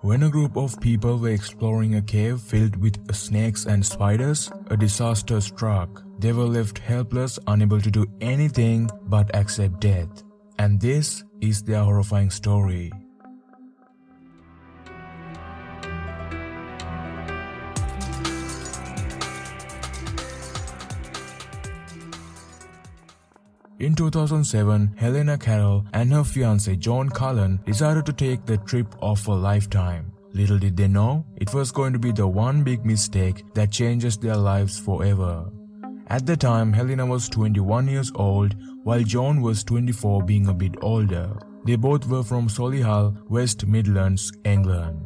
When a group of people were exploring a cave filled with snakes and spiders, a disaster struck. They were left helpless, unable to do anything but accept death. And this is their horrifying story. In 2007, Helena Carroll and her fiance John Cullen decided to take the trip of a lifetime. Little did they know, it was going to be the one big mistake that changes their lives forever. At the time, Helena was 21 years old, while John was 24 being a bit older. They both were from Solihull, West Midlands, England.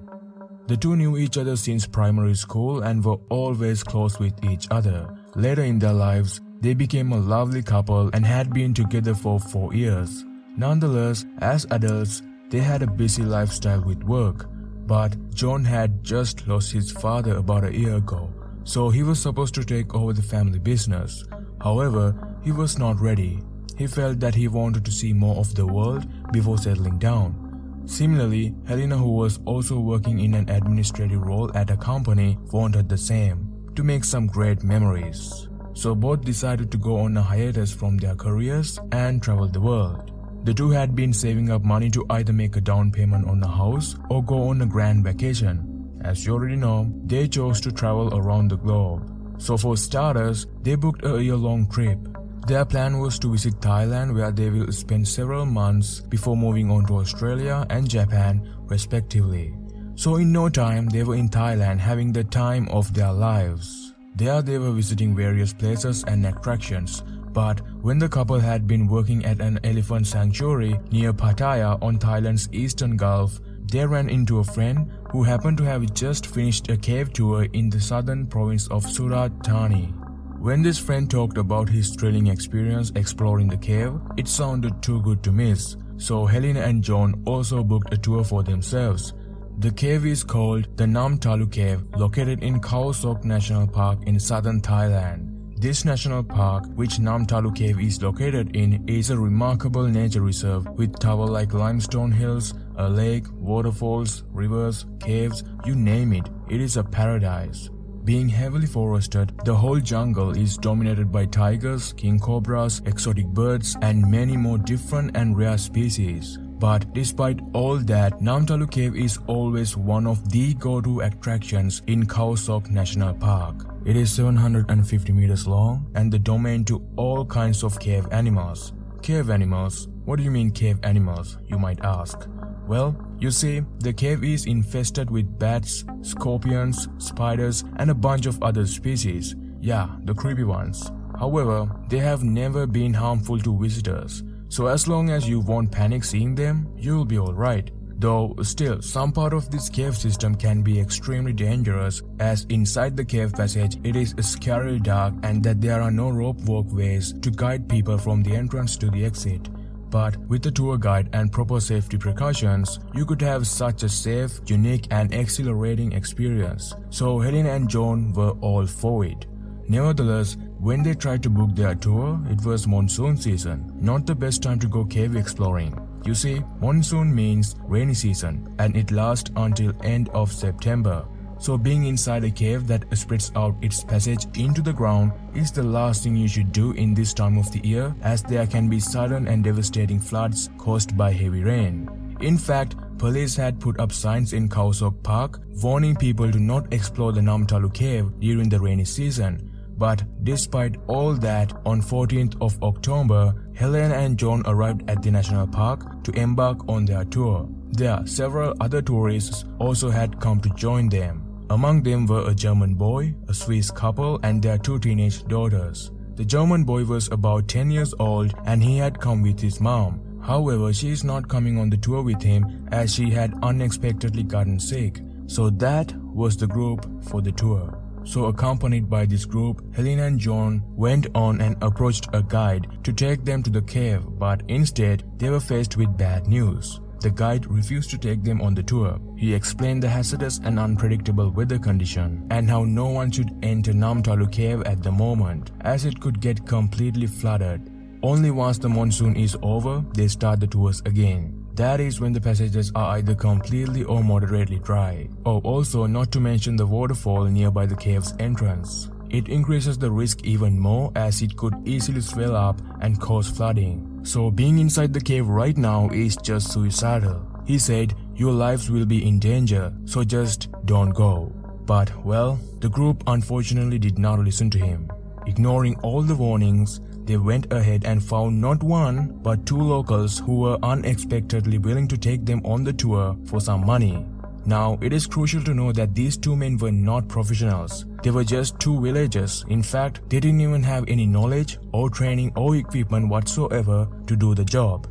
The two knew each other since primary school and were always close with each other. Later in their lives, they became a lovely couple and had been together for four years. Nonetheless, as adults, they had a busy lifestyle with work. But John had just lost his father about a year ago, so he was supposed to take over the family business. However, he was not ready. He felt that he wanted to see more of the world before settling down. Similarly, Helena, who was also working in an administrative role at a company, wanted the same to make some great memories so both decided to go on a hiatus from their careers and travel the world. The two had been saving up money to either make a down payment on a house or go on a grand vacation. As you already know, they chose to travel around the globe. So for starters, they booked a year-long trip. Their plan was to visit Thailand where they will spend several months before moving on to Australia and Japan respectively. So in no time, they were in Thailand having the time of their lives. There they were visiting various places and attractions, but when the couple had been working at an elephant sanctuary near Pattaya on Thailand's eastern Gulf, they ran into a friend who happened to have just finished a cave tour in the southern province of Surat Thani. When this friend talked about his thrilling experience exploring the cave, it sounded too good to miss, so Helena and John also booked a tour for themselves the cave is called the Nam Talu Cave, located in Khao Sok National Park in southern Thailand. This national park, which Nam Talu Cave is located in, is a remarkable nature reserve with tower-like limestone hills, a lake, waterfalls, rivers, caves, you name it, it is a paradise. Being heavily forested, the whole jungle is dominated by tigers, king cobras, exotic birds, and many more different and rare species. But despite all that, Namtalu Cave is always one of the go-to attractions in Khao Sok National Park. It is 750 meters long and the domain to all kinds of cave animals. Cave animals? What do you mean cave animals, you might ask? Well, you see, the cave is infested with bats, scorpions, spiders, and a bunch of other species. Yeah, the creepy ones. However, they have never been harmful to visitors. So as long as you won't panic seeing them, you'll be alright. Though still, some part of this cave system can be extremely dangerous as inside the cave passage it is scary dark and that there are no rope walkways to guide people from the entrance to the exit. But with a tour guide and proper safety precautions, you could have such a safe, unique and exhilarating experience. So Helen and John were all for it. Nevertheless, when they tried to book their tour, it was monsoon season, not the best time to go cave exploring. You see, monsoon means rainy season and it lasts until end of September. So being inside a cave that spreads out its passage into the ground is the last thing you should do in this time of the year as there can be sudden and devastating floods caused by heavy rain. In fact, police had put up signs in Khao Sok Park warning people to not explore the Namtalu cave during the rainy season but despite all that, on 14th of October, Helen and John arrived at the national park to embark on their tour. There, several other tourists also had come to join them. Among them were a German boy, a Swiss couple, and their two teenage daughters. The German boy was about 10 years old and he had come with his mom. However, she is not coming on the tour with him as she had unexpectedly gotten sick. So that was the group for the tour. So accompanied by this group, Helena and John went on and approached a guide to take them to the cave but instead they were faced with bad news. The guide refused to take them on the tour. He explained the hazardous and unpredictable weather condition and how no one should enter Namtalu cave at the moment as it could get completely flooded. Only once the monsoon is over, they start the tours again. That is when the passages are either completely or moderately dry. Oh, also not to mention the waterfall nearby the cave's entrance. It increases the risk even more as it could easily swell up and cause flooding. So being inside the cave right now is just suicidal. He said, your lives will be in danger, so just don't go. But well, the group unfortunately did not listen to him. Ignoring all the warnings, they went ahead and found not one, but two locals who were unexpectedly willing to take them on the tour for some money. Now, it is crucial to know that these two men were not professionals. They were just two villagers. In fact, they didn't even have any knowledge or training or equipment whatsoever to do the job.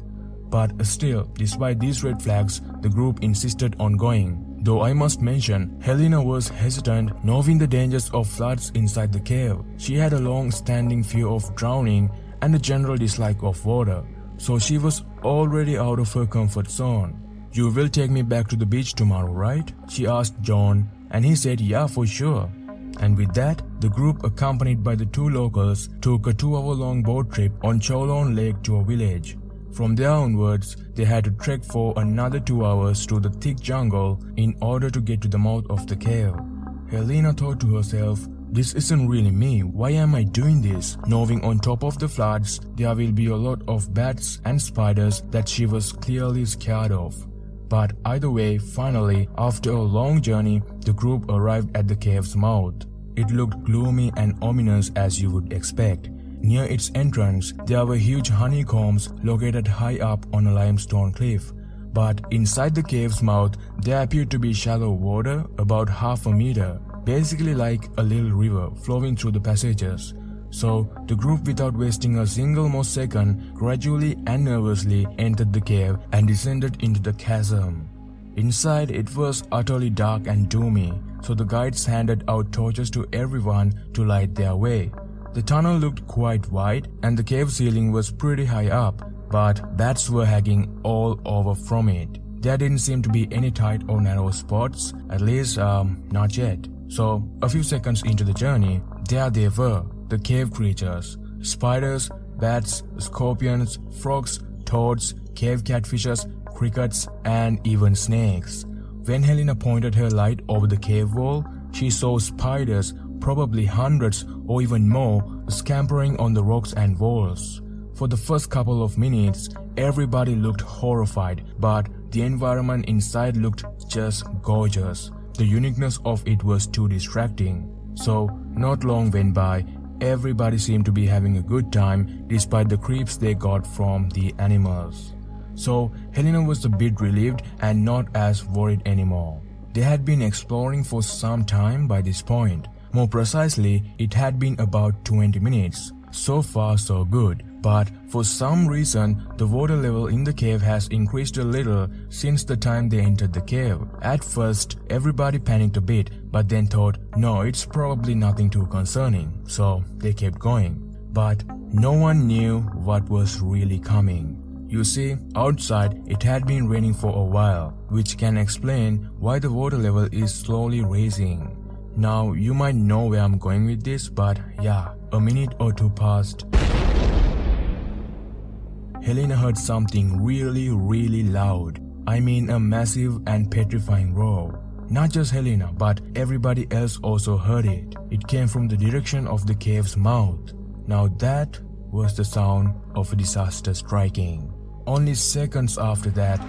But still, despite these red flags, the group insisted on going. Though I must mention, Helena was hesitant knowing the dangers of floods inside the cave. She had a long-standing fear of drowning and a general dislike of water, so she was already out of her comfort zone. You will take me back to the beach tomorrow, right? She asked John, and he said yeah for sure. And with that, the group accompanied by the two locals took a two-hour-long boat trip on Cheow Lan Lake to a village. From there onwards, they had to trek for another two hours through the thick jungle in order to get to the mouth of the cave. Helena thought to herself, this isn't really me, why am I doing this? Knowing on top of the floods, there will be a lot of bats and spiders that she was clearly scared of. But either way, finally, after a long journey, the group arrived at the cave's mouth. It looked gloomy and ominous as you would expect. Near its entrance, there were huge honeycombs located high up on a limestone cliff. But inside the cave's mouth, there appeared to be shallow water about half a meter, basically like a little river flowing through the passages. So, the group without wasting a single more second gradually and nervously entered the cave and descended into the chasm. Inside, it was utterly dark and doomy, so the guides handed out torches to everyone to light their way. The tunnel looked quite wide and the cave ceiling was pretty high up, but bats were hanging all over from it. There didn't seem to be any tight or narrow spots, at least um, not yet. So, a few seconds into the journey, there they were, the cave creatures. Spiders, bats, scorpions, frogs, toads, cave catfishes, crickets, and even snakes. When Helena pointed her light over the cave wall, she saw spiders, probably hundreds or even more, scampering on the rocks and walls. For the first couple of minutes, everybody looked horrified, but the environment inside looked just gorgeous. The uniqueness of it was too distracting. So, not long went by Everybody seemed to be having a good time despite the creeps they got from the animals. So Helena was a bit relieved and not as worried anymore. They had been exploring for some time by this point. More precisely, it had been about 20 minutes. So far so good, but for some reason the water level in the cave has increased a little since the time they entered the cave. At first, everybody panicked a bit, but then thought, no, it's probably nothing too concerning, so they kept going. But no one knew what was really coming. You see, outside it had been raining for a while, which can explain why the water level is slowly raising. Now, you might know where I'm going with this, but yeah, a minute or two passed. Helena heard something really, really loud. I mean a massive and petrifying roar. Not just Helena, but everybody else also heard it. It came from the direction of the cave's mouth. Now that was the sound of a disaster striking. Only seconds after that,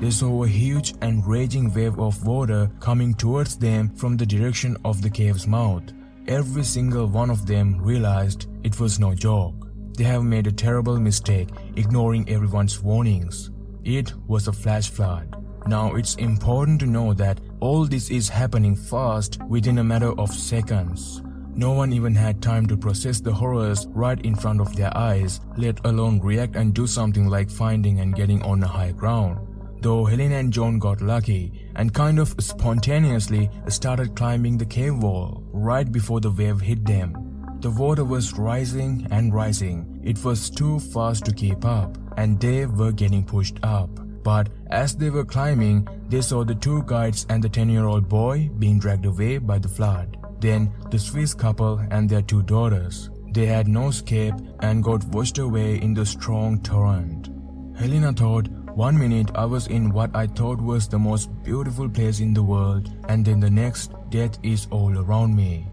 They saw a huge and raging wave of water coming towards them from the direction of the cave's mouth. Every single one of them realized it was no joke. They have made a terrible mistake ignoring everyone's warnings. It was a flash flood. Now it's important to know that all this is happening fast within a matter of seconds. No one even had time to process the horrors right in front of their eyes, let alone react and do something like finding and getting on a high ground though Helena and John got lucky and kind of spontaneously started climbing the cave wall right before the wave hit them. The water was rising and rising. It was too fast to keep up and they were getting pushed up. But as they were climbing, they saw the two guides and the 10-year-old boy being dragged away by the flood. Then the Swiss couple and their two daughters. They had no escape and got washed away in the strong torrent. Helena thought, one minute I was in what I thought was the most beautiful place in the world, and then the next, death is all around me.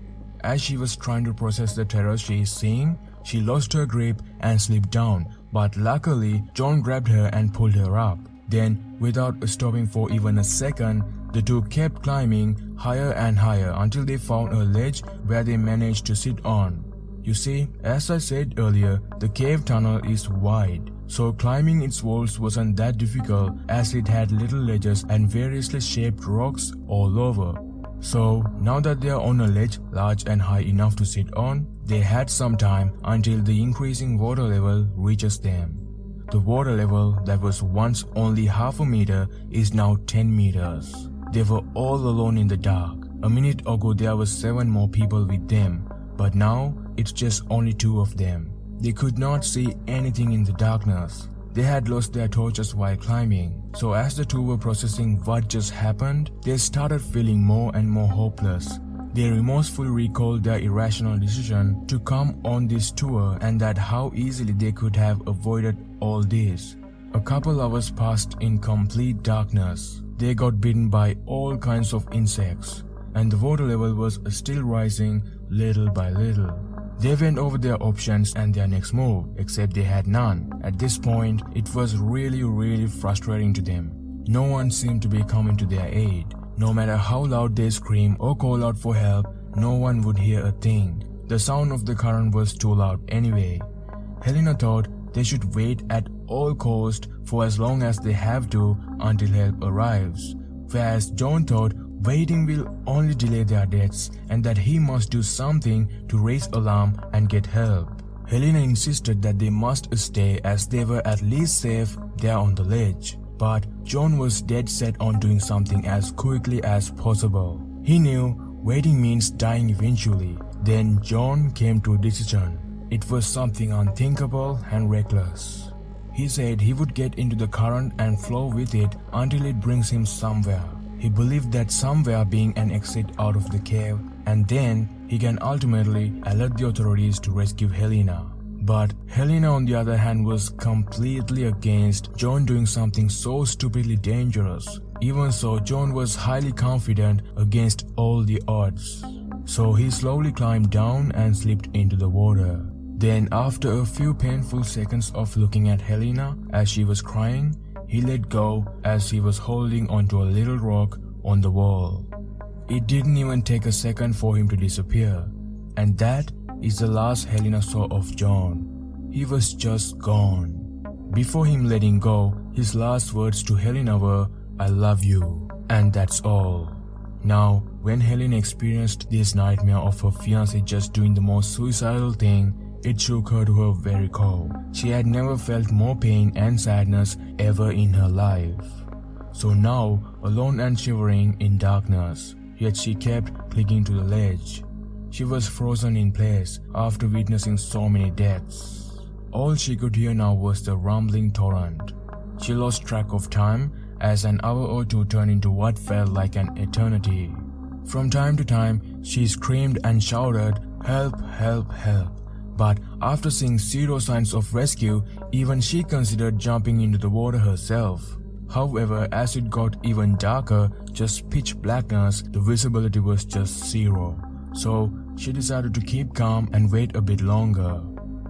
As she was trying to process the terror she is seeing, she lost her grip and slipped down, but luckily John grabbed her and pulled her up. Then, without stopping for even a second, the two kept climbing higher and higher until they found a ledge where they managed to sit on. You see, as I said earlier, the cave tunnel is wide, so climbing its walls wasn't that difficult as it had little ledges and variously shaped rocks all over. So, now that they are on a ledge large and high enough to sit on, they had some time until the increasing water level reaches them. The water level that was once only half a meter is now 10 meters. They were all alone in the dark. A minute ago there were 7 more people with them, but now it's just only 2 of them. They could not see anything in the darkness. They had lost their torches while climbing, so as the two were processing what just happened, they started feeling more and more hopeless. They remorsefully recalled their irrational decision to come on this tour and that how easily they could have avoided all this. A couple hours passed in complete darkness. They got bitten by all kinds of insects, and the water level was still rising little by little. They went over their options and their next move, except they had none. At this point, it was really really frustrating to them. No one seemed to be coming to their aid. No matter how loud they scream or call out for help, no one would hear a thing. The sound of the current was too loud anyway. Helena thought they should wait at all cost for as long as they have to until help arrives, whereas John thought Waiting will only delay their deaths and that he must do something to raise alarm and get help. Helena insisted that they must stay as they were at least safe there on the ledge. But John was dead set on doing something as quickly as possible. He knew waiting means dying eventually. Then John came to a decision. It was something unthinkable and reckless. He said he would get into the current and flow with it until it brings him somewhere. He believed that somewhere being an exit out of the cave and then he can ultimately alert the authorities to rescue Helena. But Helena on the other hand was completely against John doing something so stupidly dangerous. Even so, John was highly confident against all the odds. So he slowly climbed down and slipped into the water. Then after a few painful seconds of looking at Helena as she was crying, he let go as he was holding onto a little rock on the wall. It didn't even take a second for him to disappear, and that is the last Helena saw of John. He was just gone. Before him letting go, his last words to Helena were, I love you, and that's all. Now, when Helena experienced this nightmare of her fiance just doing the most suicidal thing, it shook her to her very core. She had never felt more pain and sadness ever in her life. So now, alone and shivering in darkness, yet she kept clinging to the ledge. She was frozen in place after witnessing so many deaths. All she could hear now was the rumbling torrent. She lost track of time as an hour or two turned into what felt like an eternity. From time to time, she screamed and shouted, Help, help, help. But after seeing zero signs of rescue, even she considered jumping into the water herself. However, as it got even darker, just pitch blackness, the visibility was just zero. So she decided to keep calm and wait a bit longer.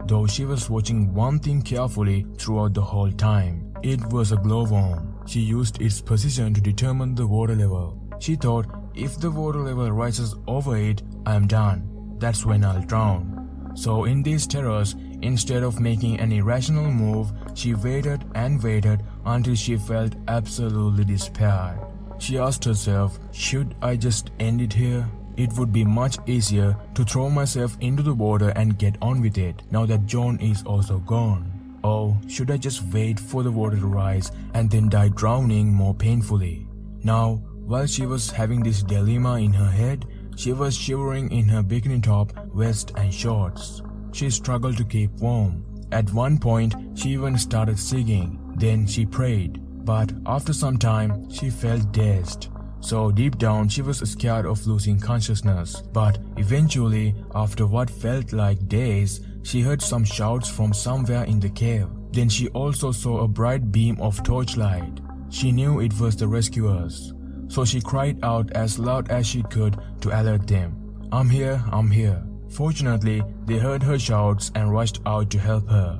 Though she was watching one thing carefully throughout the whole time. It was a glowworm. She used its position to determine the water level. She thought, if the water level rises over it, I am done. That's when I'll drown. So in these terrors, instead of making an irrational move, she waited and waited until she felt absolutely despaired. She asked herself, should I just end it here? It would be much easier to throw myself into the water and get on with it now that John is also gone. Or should I just wait for the water to rise and then die drowning more painfully? Now, while she was having this dilemma in her head, she was shivering in her bikini top, vest and shorts. She struggled to keep warm. At one point, she even started singing. Then she prayed. But after some time, she felt dazed. So deep down, she was scared of losing consciousness. But eventually, after what felt like days, she heard some shouts from somewhere in the cave. Then she also saw a bright beam of torchlight. She knew it was the rescuers. So she cried out as loud as she could to alert them. I'm here, I'm here. Fortunately, they heard her shouts and rushed out to help her.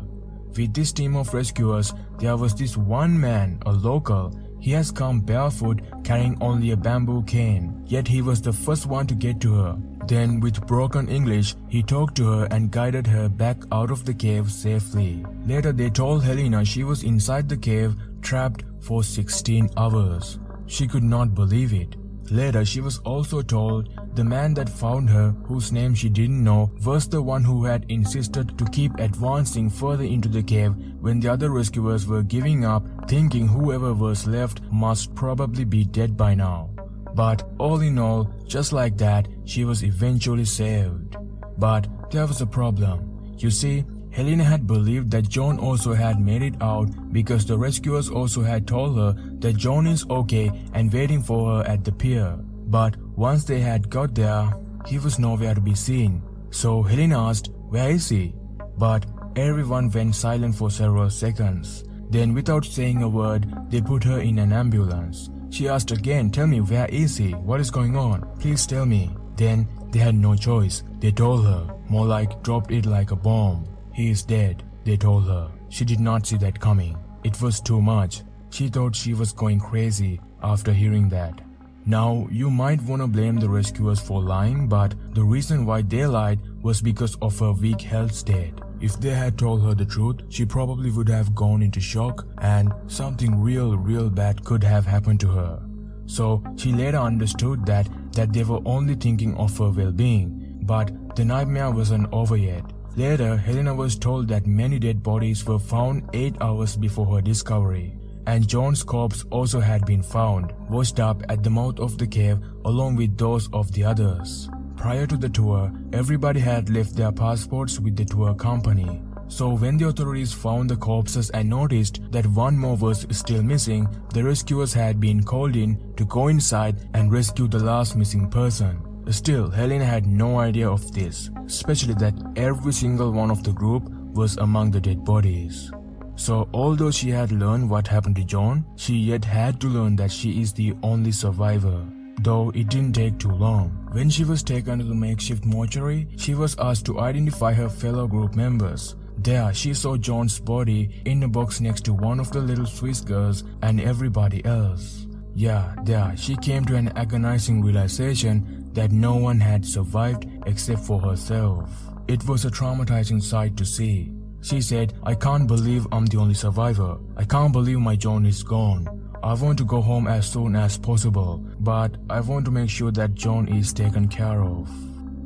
With this team of rescuers, there was this one man, a local. He has come barefoot carrying only a bamboo cane, yet he was the first one to get to her. Then, with broken English, he talked to her and guided her back out of the cave safely. Later, they told Helena she was inside the cave, trapped for 16 hours. She could not believe it. Later, she was also told the man that found her, whose name she didn't know, was the one who had insisted to keep advancing further into the cave when the other rescuers were giving up, thinking whoever was left must probably be dead by now. But all in all, just like that, she was eventually saved. But there was a problem. You see, Helena had believed that John also had made it out because the rescuers also had told her that John is okay and waiting for her at the pier. But once they had got there, he was nowhere to be seen. So Helena asked, Where is he? But everyone went silent for several seconds. Then, without saying a word, they put her in an ambulance. She asked again, Tell me, where is he? What is going on? Please tell me. Then they had no choice. They told her, more like dropped it like a bomb. He is dead, they told her. She did not see that coming. It was too much. She thought she was going crazy after hearing that. Now, you might wanna blame the rescuers for lying, but the reason why they lied was because of her weak health state. If they had told her the truth, she probably would have gone into shock and something real, real bad could have happened to her. So she later understood that, that they were only thinking of her well-being, but the nightmare wasn't over yet. Later, Helena was told that many dead bodies were found 8 hours before her discovery, and John's corpse also had been found, washed up at the mouth of the cave along with those of the others. Prior to the tour, everybody had left their passports with the tour company. So when the authorities found the corpses and noticed that one more was still missing, the rescuers had been called in to go inside and rescue the last missing person. Still, Helena had no idea of this, especially that every single one of the group was among the dead bodies. So although she had learned what happened to John, she yet had to learn that she is the only survivor. Though it didn't take too long. When she was taken to the makeshift mortuary, she was asked to identify her fellow group members. There, she saw John's body in a box next to one of the little Swiss girls and everybody else. Yeah, there, she came to an agonizing realization that no one had survived except for herself. It was a traumatizing sight to see. She said, I can't believe I'm the only survivor. I can't believe my John is gone. I want to go home as soon as possible, but I want to make sure that John is taken care of.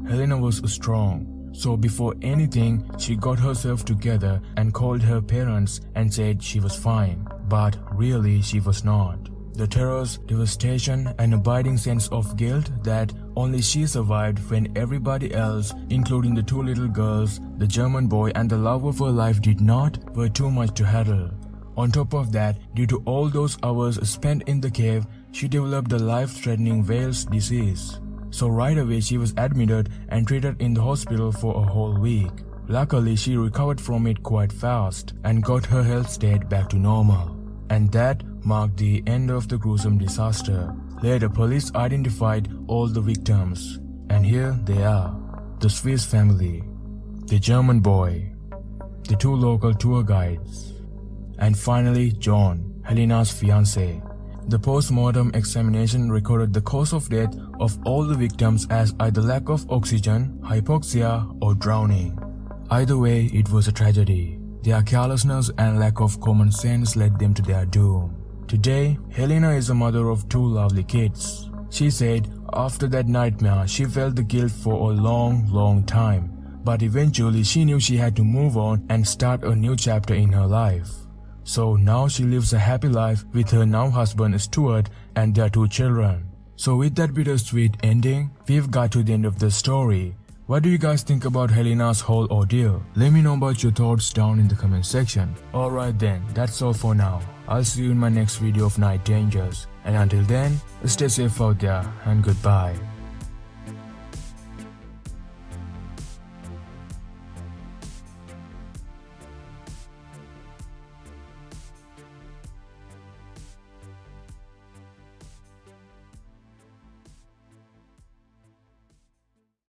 Helena was strong, so before anything, she got herself together and called her parents and said she was fine, but really she was not. The terrors, devastation, and abiding sense of guilt that only she survived when everybody else, including the two little girls, the German boy, and the love of her life did not, were too much to handle. On top of that, due to all those hours spent in the cave, she developed the life-threatening Weil's disease. So right away she was admitted and treated in the hospital for a whole week. Luckily, she recovered from it quite fast and got her health state back to normal. And that marked the end of the gruesome disaster. Later, police identified all the victims, and here they are the Swiss family, the German boy, the two local tour guides, and finally, John, Helena's fiance. The post-mortem examination recorded the cause of death of all the victims as either lack of oxygen, hypoxia, or drowning. Either way, it was a tragedy. Their carelessness and lack of common sense led them to their doom. Today, Helena is a mother of two lovely kids. She said after that nightmare, she felt the guilt for a long, long time. But eventually, she knew she had to move on and start a new chapter in her life. So now she lives a happy life with her now husband Stuart and their two children. So with that bittersweet ending, we've got to the end of the story. What do you guys think about Helena's whole ordeal? Let me know about your thoughts down in the comment section. Alright then, that's all for now. I'll see you in my next video of Knight Dangers. And until then, stay safe out there and goodbye.